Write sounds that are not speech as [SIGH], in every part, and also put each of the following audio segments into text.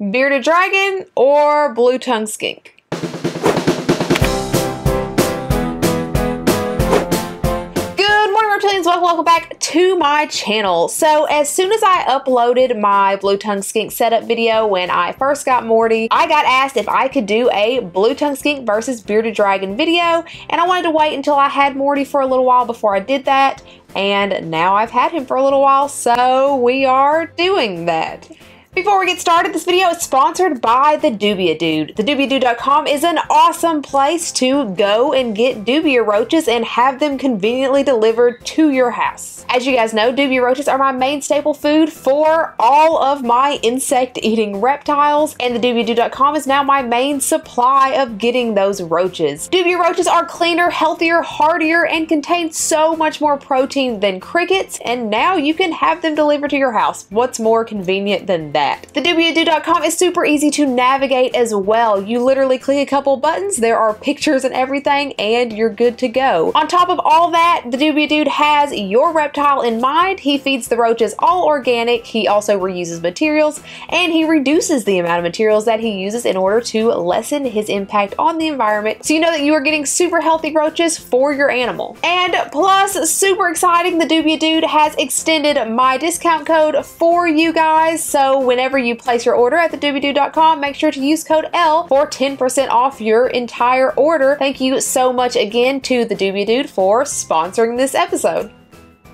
bearded dragon, or blue tongue skink? Good morning, Reptilians. Welcome, welcome back to my channel. So as soon as i uploaded my blue tongue skink setup video when i first got morty i got asked if i could do a blue tongue skink versus bearded dragon video and i wanted to wait until i had morty for a little while before i did that and now i've had him for a little while so we are doing that before we get started, this video is sponsored by the Dubia Dude. The TheDubiaDude.com is an awesome place to go and get dubia roaches and have them conveniently delivered to your house. As you guys know, dubia roaches are my main staple food for all of my insect-eating reptiles, and the TheDubiaDude.com is now my main supply of getting those roaches. Dubia roaches are cleaner, healthier, hardier, and contain so much more protein than crickets, and now you can have them delivered to your house. What's more convenient than that? That. TheDubiaDude.com is super easy to navigate as well. You literally click a couple buttons, there are pictures and everything, and you're good to go. On top of all that, the Dubia Dude has your reptile in mind. He feeds the roaches all organic, he also reuses materials, and he reduces the amount of materials that he uses in order to lessen his impact on the environment so you know that you are getting super healthy roaches for your animal. And plus, super exciting, the Dubia Dude has extended my discount code for you guys, so whenever you place your order at thedubiadude.com, make sure to use code ELLE for 10% off your entire order. Thank you so much again to the Dubia Dude for sponsoring this episode.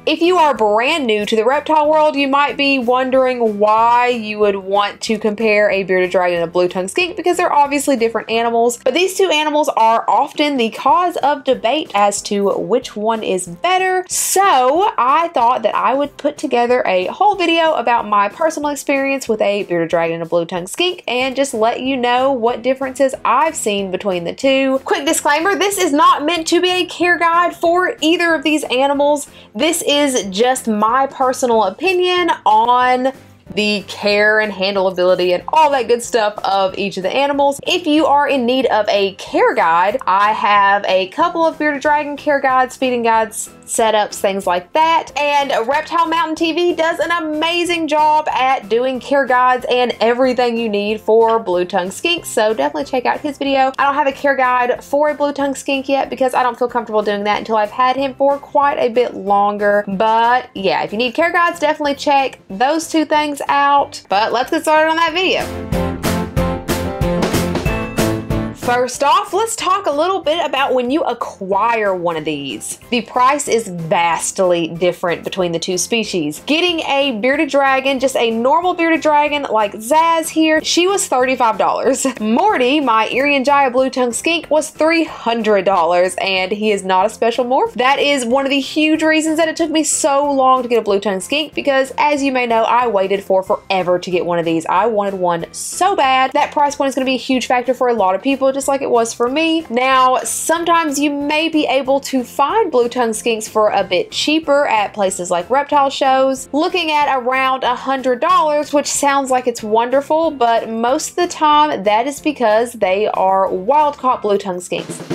If you are brand new to the reptile world, you might be wondering why you would want to compare a bearded dragon and a blue tongue skink because they're obviously different animals, but these two animals are often the cause of debate as to which one is better. So I thought that I would put together a whole video about my personal experience with a bearded dragon and a blue tongue skink and just let you know what differences I've seen between the two. Quick disclaimer, this is not meant to be a care guide for either of these animals. This is is just my personal opinion on the care and handleability and all that good stuff of each of the animals. If you are in need of a care guide, I have a couple of bearded dragon care guides, feeding guides, setups, things like that. And Reptile Mountain TV does an amazing job at doing care guides and everything you need for blue tongue skinks. So definitely check out his video. I don't have a care guide for a blue tongue skink yet because I don't feel comfortable doing that until I've had him for quite a bit longer. But yeah, if you need care guides, definitely check those two things out. But let's get started on that video. First off, let's talk a little bit about when you acquire one of these. The price is vastly different between the two species. Getting a bearded dragon, just a normal bearded dragon like Zaz here, she was $35. [LAUGHS] Morty, my Irian blue tongue skink, was $300 and he is not a special morph. That is one of the huge reasons that it took me so long to get a blue tongue skink because as you may know, I waited for forever to get one of these. I wanted one so bad. That price point is going to be a huge factor for a lot of people just like it was for me. Now, sometimes you may be able to find blue tongue skinks for a bit cheaper at places like reptile shows, looking at around a $100, which sounds like it's wonderful, but most of the time that is because they are wild caught blue tongue skinks.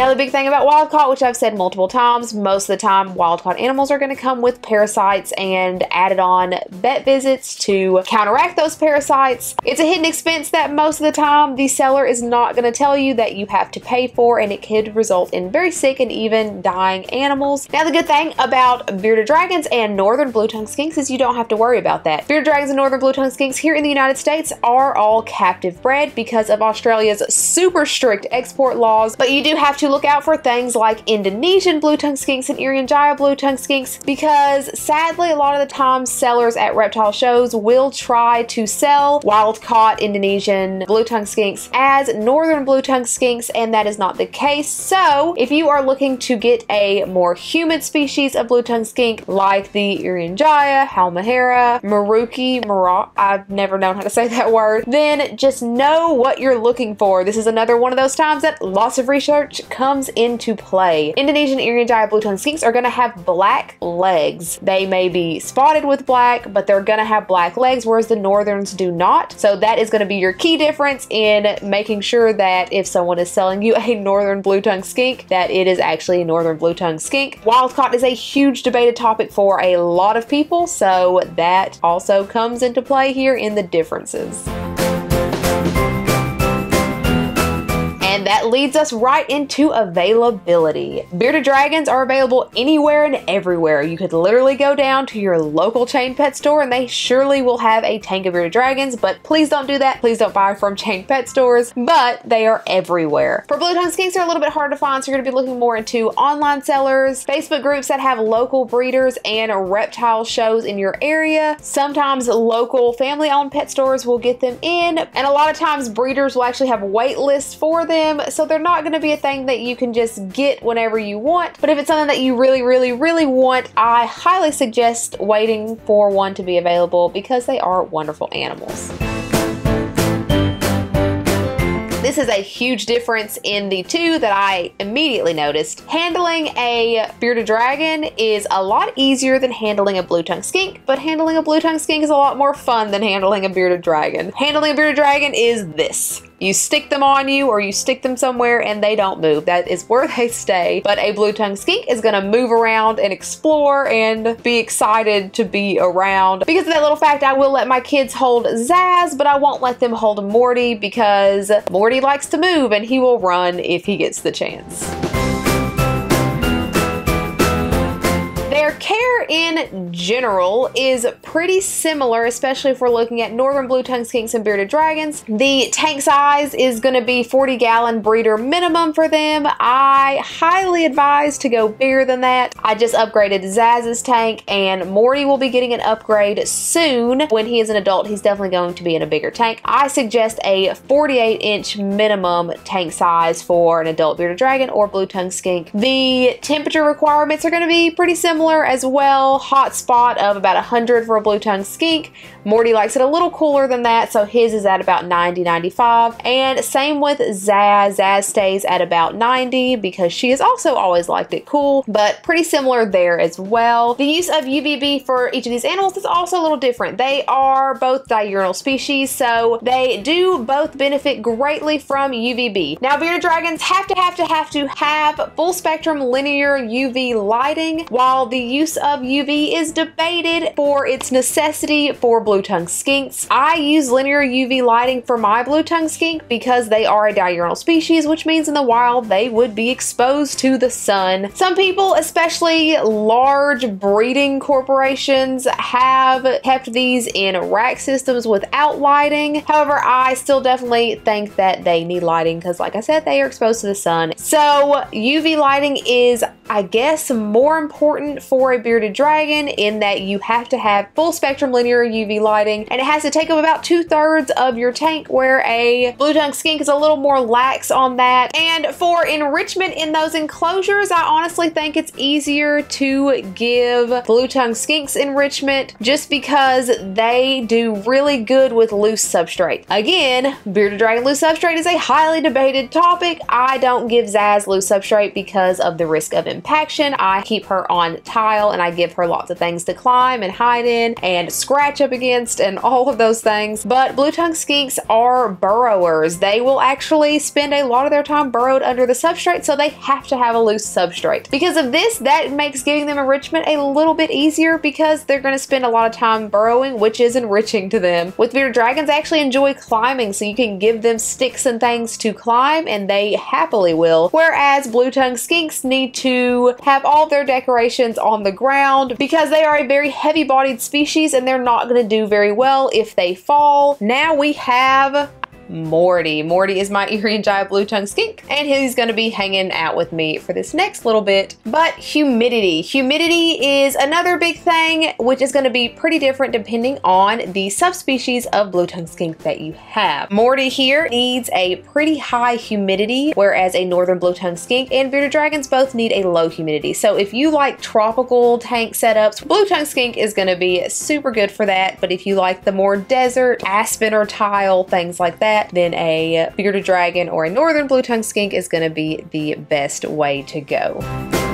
Now the big thing about wild caught, which I've said multiple times, most of the time wild caught animals are going to come with parasites and added on vet visits to counteract those parasites. It's a hidden expense that most of the time the seller is not going to tell you that you have to pay for and it could result in very sick and even dying animals. Now the good thing about bearded dragons and northern blue tongue skinks is you don't have to worry about that. Bearded dragons and northern blue tongue skinks here in the United States are all captive bred because of Australia's super strict export laws, but you do have to look out for things like Indonesian blue tongue skinks and Irian Jaya blue tongue skinks because sadly a lot of the times sellers at reptile shows will try to sell wild caught Indonesian blue tongue skinks as northern blue tongue skinks and that is not the case. So if you are looking to get a more humid species of blue tongue skink like the Irian Jaya, Halmahera, Maruki, Maroc, I've never known how to say that word, then just know what you're looking for. This is another one of those times that lots of research comes into play. Indonesian Irian blue tongue skinks are going to have black legs. They may be spotted with black, but they're going to have black legs, whereas the northerns do not. So that is going to be your key difference in making sure that if someone is selling you a northern blue tongue skink, that it is actually a northern blue tongue skink. Wild caught is a huge debated topic for a lot of people, so that also comes into play here in the differences. And that leads us right into availability. Bearded dragons are available anywhere and everywhere. You could literally go down to your local chain pet store and they surely will have a tank of bearded dragons, but please don't do that. Please don't buy from [LAUGHS] chain pet stores, but they are everywhere. For blue tongue skinks, they're a little bit hard to find, so you're gonna be looking more into online sellers, Facebook groups that have local breeders and reptile shows in your area. Sometimes local family-owned pet stores will get them in, and a lot of times breeders will actually have wait lists for them them, so they're not going to be a thing that you can just get whenever you want. But if it's something that you really, really, really want, I highly suggest waiting for one to be available because they are wonderful animals. This is a huge difference in the two that I immediately noticed. Handling a bearded dragon is a lot easier than handling a blue tongue skink, but handling a blue tongue skink is a lot more fun than handling a bearded dragon. Handling a bearded dragon is this. You stick them on you or you stick them somewhere and they don't move. That is where they stay. But a blue tongue skink is gonna move around and explore and be excited to be around. Because of that little fact, I will let my kids hold Zaz, but I won't let them hold Morty because Morty likes to move and he will run if he gets the chance. Their care in general is pretty similar, especially if we're looking at northern blue tongue skinks and bearded dragons. The tank size is going to be 40 gallon breeder minimum for them. I highly advise to go bigger than that. I just upgraded Zaz's tank and Morty will be getting an upgrade soon. When he is an adult, he's definitely going to be in a bigger tank. I suggest a 48 inch minimum tank size for an adult bearded dragon or blue tongue skink. The temperature requirements are going to be pretty similar as well. Hot spot of about 100 for a blue tongue skink. Morty likes it a little cooler than that, so his is at about 90, 95. And same with Zaz. Zaz stays at about 90 because she has also always liked it cool, but pretty similar there as well. The use of UVB for each of these animals is also a little different. They are both diurnal species, so they do both benefit greatly from UVB. Now, bearded dragons have to have to have to have full spectrum linear UV lighting, while the use of UV is debated for its necessity for blue tongue skinks. I use linear UV lighting for my blue tongue skink because they are a diurnal species, which means in the wild they would be exposed to the sun. Some people, especially large breeding corporations, have kept these in rack systems without lighting. However, I still definitely think that they need lighting because like I said, they are exposed to the sun. So UV lighting is, I guess, more important for a bearded dragon in that you have to have full spectrum linear UV lighting and it has to take up about two thirds of your tank where a blue tongue skink is a little more lax on that. And for enrichment in those enclosures, I honestly think it's easier to give blue tongue skinks enrichment just because they do really good with loose substrate. Again, bearded dragon loose substrate is a highly debated topic. I don't give Zaz loose substrate because of the risk of impaction. I keep her on and I give her lots of things to climb and hide in and scratch up against and all of those things. But blue tongue skinks are burrowers. They will actually spend a lot of their time burrowed under the substrate, so they have to have a loose substrate. Because of this, that makes giving them enrichment a little bit easier because they're going to spend a lot of time burrowing, which is enriching to them. With bearded dragons, they actually enjoy climbing, so you can give them sticks and things to climb, and they happily will. Whereas blue tongue skinks need to have all their decorations on the ground because they are a very heavy bodied species and they're not going to do very well if they fall. Now we have Morty. Morty is my [LAUGHS] Irian Jaya Blue Tongue Skink, and he's gonna be hanging out with me for this next little bit. But humidity. Humidity is another big thing, which is gonna be pretty different depending on the subspecies of Blue Tongue Skink that you have. Morty here needs a pretty high humidity, whereas a Northern Blue Tongue Skink and Bearded Dragons both need a low humidity. So if you like tropical tank setups, Blue Tongue Skink is gonna be super good for that. But if you like the more desert, aspen or tile, things like that, that, then a bearded dragon or a northern blue tongue skink is going to be the best way to go.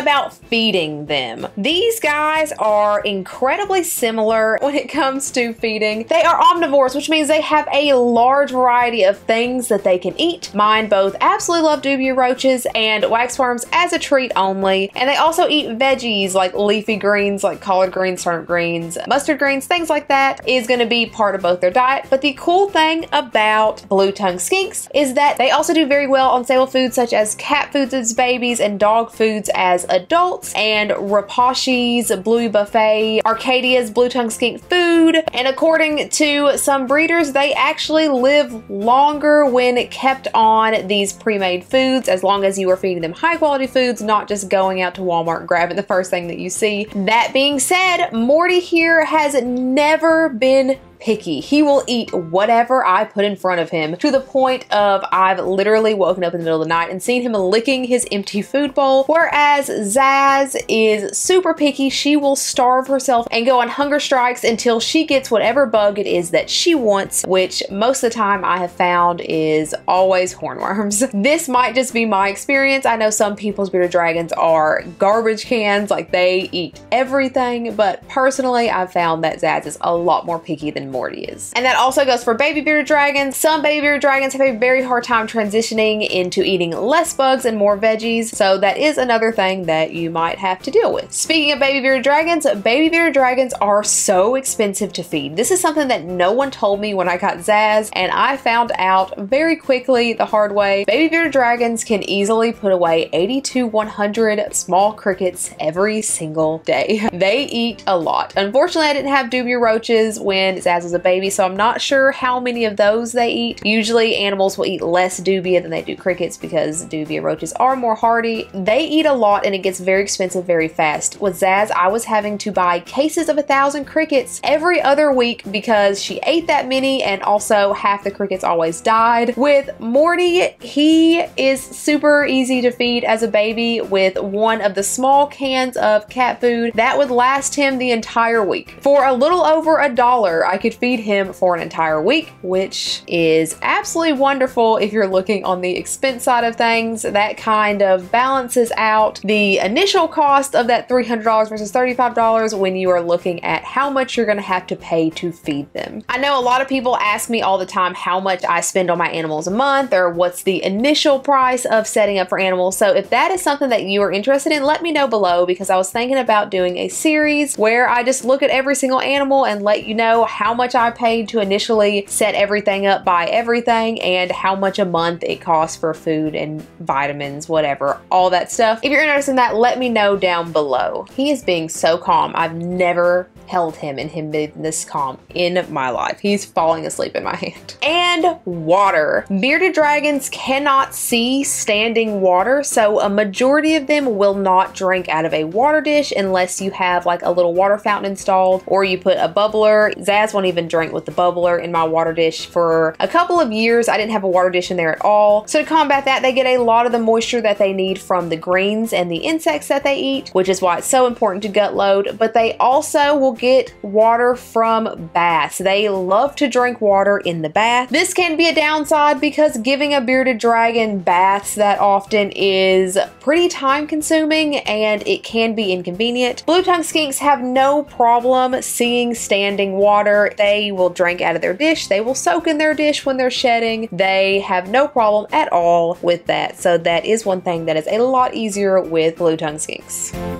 About feeding them. These guys are incredibly similar when it comes to feeding. They are omnivores, which means they have a large variety of things that they can eat. Mine both absolutely love dubia roaches and waxworms as a treat only. And they also eat veggies like leafy greens, like collard greens, turnip greens, mustard greens, things like that is going to be part of both their diet. But the cool thing about blue tongue skinks is that they also do very well on stable foods such as cat foods as babies and dog foods foods as adults, and Repashy's Blue Buffet, Arcadia's Blue Tongue Skink food. And according to some breeders, they actually live longer when kept on these pre-made foods as long as you are feeding them high quality foods, not just going out to Walmart and grabbing the first thing that you see. That being said, Morty here has never been picky. He will eat whatever I put in front of him to the point of I've literally woken up in the middle of the night and seen him licking his empty food bowl. Whereas Zaz is super picky. She will starve herself and go on hunger strikes until she gets whatever bug it is that she wants, which most of the time I have found is always hornworms. [LAUGHS] This might just be my experience. I know some people's bearded dragons are garbage cans, like they eat everything, but personally I've found that Zaz is a lot more picky than Morty is. And that also goes for baby bearded dragons. Some baby bearded dragons have a very hard time transitioning into eating less bugs and more veggies, so that is another thing that you might have to deal with. Speaking of baby bearded dragons, baby bearded dragons are so expensive to feed. This is something that no one told me when I got Zaz, and I found out very quickly the hard way. Baby bearded dragons can easily put away 80 to 100 small crickets every single day. [LAUGHS] They eat a lot. Unfortunately, I didn't have dubia roaches when Zaz as a baby, so I'm not sure how many of those they eat. Usually animals will eat less dubia than they do crickets because dubia roaches are more hardy. They eat a lot and it gets very expensive very fast. With Zaz, I was having to buy cases of a thousand crickets every other week because she ate that many and also half the crickets always died. With Morty, he is super easy to feed as a baby with one of the small cans of cat food that would last him the entire week. For a little over a dollar, I could could feed him for an entire week, which is absolutely wonderful if you're looking on the expense side of things. That kind of balances out the initial cost of that $300 versus $35 when you are looking at how much you're going to have to pay to feed them. I know a lot of people ask me all the time how much I spend on my animals a month or what's the initial price of setting up for animals. So if that is something that you are interested in, let me know below because I was thinking about doing a series where I just look at every single animal and let you know how much I paid to initially set everything up, buy everything, and how much a month it costs for food and vitamins, whatever, all that stuff. If you're interested in that, let me know down below. He is being so calm. I've never held him and him being this calm in my life. He's falling asleep in my hand. And water. Bearded dragons cannot see standing water, so a majority of them will not drink out of a water dish unless you have like a little water fountain installed or you put a bubbler. Zaz won't even drink with the bubbler in my water dish for a couple of years. I didn't have a water dish in there at all. So to combat that, they get a lot of the moisture that they need from the greens and the insects that they eat, which is why it's so important to gut load. But they also will get water from baths. They love to drink water in the bath. This can be a downside because giving a bearded dragon baths that often is pretty time consuming and it can be inconvenient. Blue tongue skinks have no problem seeing standing water. They will drink out of their dish. They will soak in their dish when they're shedding. They have no problem at all with that. So that is one thing that is a lot easier with blue tongue skinks.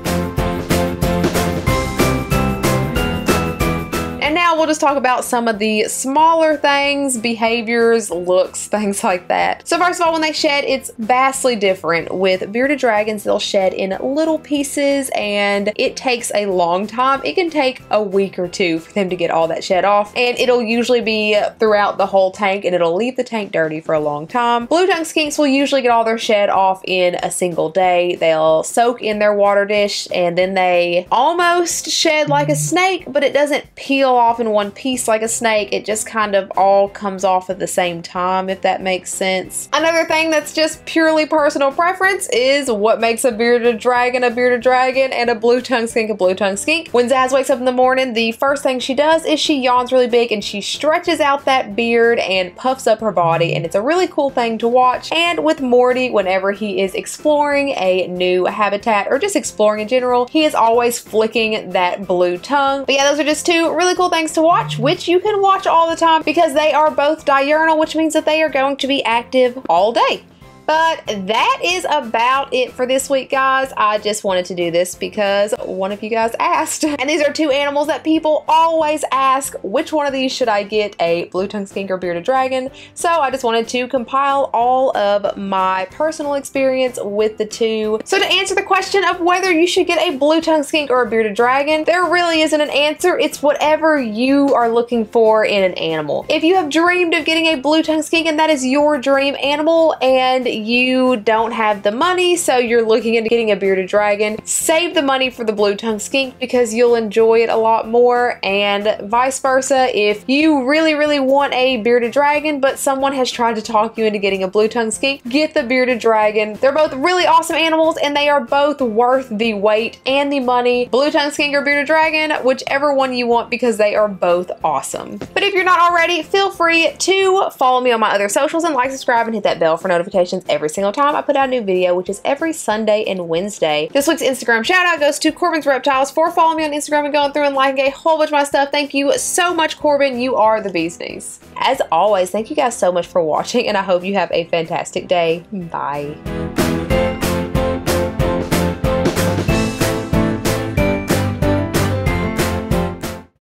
We'll just talk about some of the smaller things, behaviors, looks, [LAUGHS] things like that. So first of all, when they shed, it's vastly different. With bearded dragons, they'll shed in little pieces and it takes a long time. It can take a week or two for them to get all that shed off and it'll usually be throughout the whole tank and it'll leave the tank dirty for a long time. Blue tongue skinks will usually get all their shed off in a single day. They'll soak in their water dish and then they almost shed like a snake, but it doesn't peel off in one piece like a snake. It just kind of all comes off at the same time, if that makes sense. Another thing that's just purely personal preference is what makes a bearded dragon a bearded dragon and a blue tongue skink a blue tongue skink. When Zaz wakes up in the morning, the first thing she does is she yawns really big and she stretches out that beard and puffs up her body and it's a really cool thing to watch. And with Morty, whenever he is exploring a new habitat or just exploring in general, he is always flicking that blue tongue. But yeah, those are just two really cool things to watch, which you can watch all the time because they are both diurnal, which means that they are going to be active all day. But that is about it for this week, guys. I just wanted to do this because one of you guys asked. [LAUGHS] And these are two animals that people always ask, which one of these should I get, a blue tongue skink or bearded dragon? So I just wanted to compile all of my personal experience with the two. So to answer the question of whether you should get a blue tongue skink or a bearded dragon, there really isn't an answer. It's whatever you are looking for in an animal. If you have dreamed of getting a blue tongue skink and that is your dream animal and you don't have the money, so you're looking into getting a bearded dragon, save the money for the blue tongue skink because you'll enjoy it a lot more and vice versa. If you really, really want a bearded dragon, but someone has tried to talk you into getting a blue tongue skink, get the bearded dragon. They're both really awesome animals and they are both worth the wait and the money. Blue tongue skink or bearded dragon, whichever one you want because they are both awesome. But if you're not already, feel free to follow me on my other socials and like, subscribe, and hit that bell for notifications every single time I put out a new video, which is every Sunday and Wednesday. This week's Instagram shout out goes to Corbin's Reptiles for following me on Instagram and going through and liking a whole bunch of my stuff. Thank you so much, Corbin. You are the bee's knees. As always, thank you guys so much for watching, and I hope you have a fantastic day. Bye.